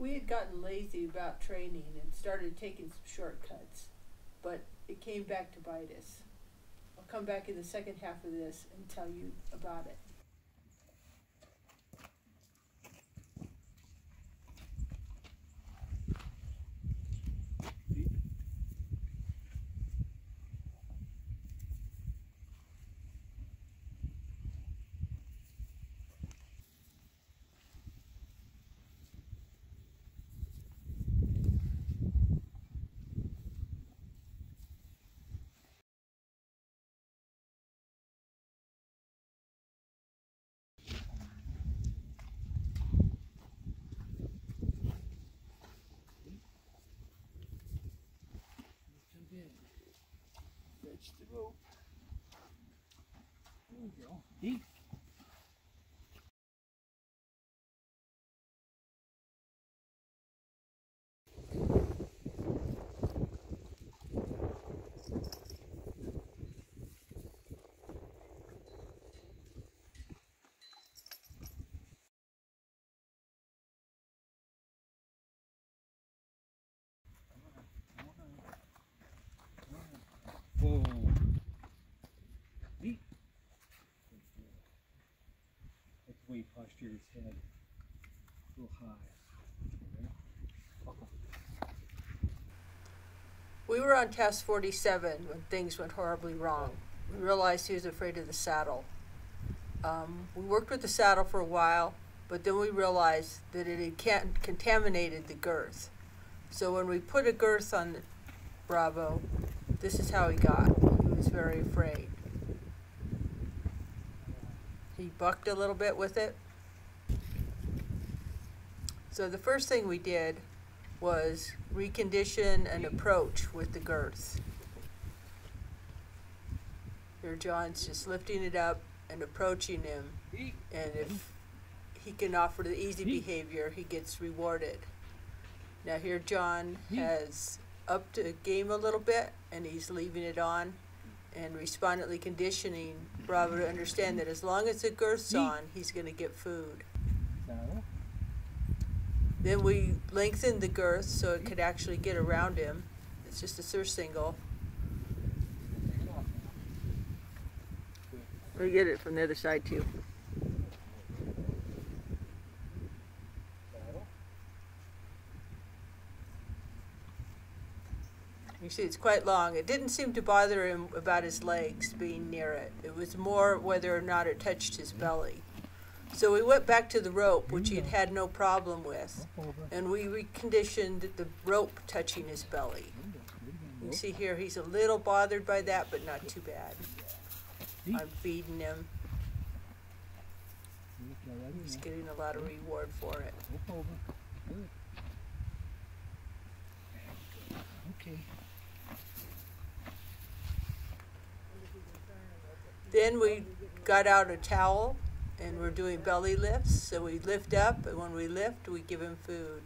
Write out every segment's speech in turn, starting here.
we had gotten lazy about training and started taking some shortcuts, but it came back to bite us. I'll come back in the second half of this and tell you about it. Jump in. Fetch the rope. There we go. Deep. Whoa. Deep. His head. A little high. We were on task 47 when things went horribly wrong. We realized he was afraid of the saddle. Um, we worked with the saddle for a while, but then we realized that it had contaminated the girth. So when we put a girth on Bravo, this is how he got. He was very afraid. He bucked a little bit with it. So the first thing we did was recondition an approach with the girth. Here John's just lifting it up and approaching him, and if he can offer the easy behavior, he gets rewarded. Now here John has upped the game a little bit, and he's leaving it on and respondently conditioning Bravo to understand that as long as the girth's on, he's going to get food. Then we lengthened the girth so it could actually get around him. It's just a surcingle. We get it from the other side too. You see, it's quite long. It didn't seem to bother him about his legs being near it. It was more whether or not it touched his belly. So we went back to the rope, which he had had no problem with, and we reconditioned the rope touching his belly. There we go. Do it again. You see here he's a little bothered by that, but not too bad. I'm feeding him. Look right at He's getting a lot of reward for it. Up over. Good. Okay. Then we got out a towel and we're doing belly lifts. So we lift up, and when we lift, we give him food.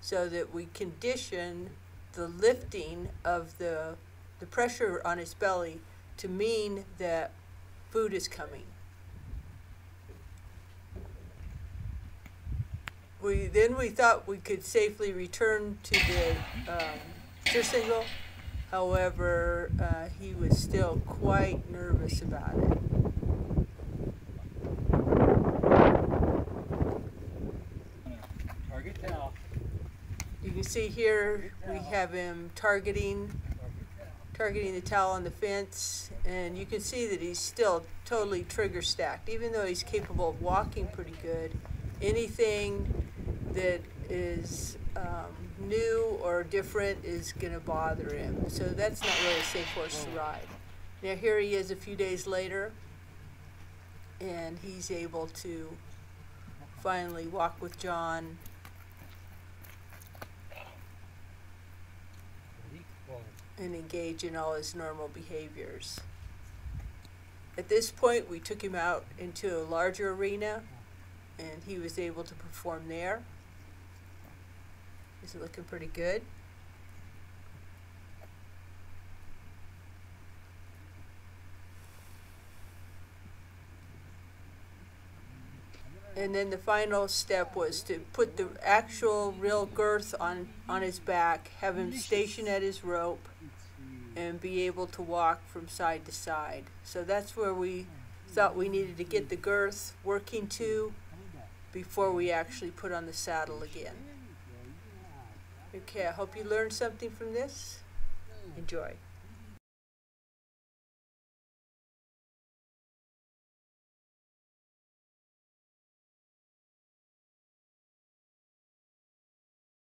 So that we condition the lifting of the, the pressure on his belly to mean that food is coming. We, then we thought we could safely return to the um, surcingle. However, uh, he was still quite nervous about it. Target now. You see here we have him targeting targeting the towel on the fence, and you can see that he's still totally trigger stacked, even though he's capable of walking pretty good. Anything that is um, new or different is going to bother him. So that's not really a safe horse to ride. Now here he is a few days later, and he's able to finally walk with John Deep. Whoa. And engage in all his normal behaviors. At this point, we took him out into a larger arena, and he was able to perform there. He's looking pretty good. And then the final step was to put the actual real girth on, on his back, have him station at his rope, and be able to walk from side to side. So that's where we thought we needed to get the girth working to before we actually put on the saddle again. Okay, I hope you learned something from this. Enjoy.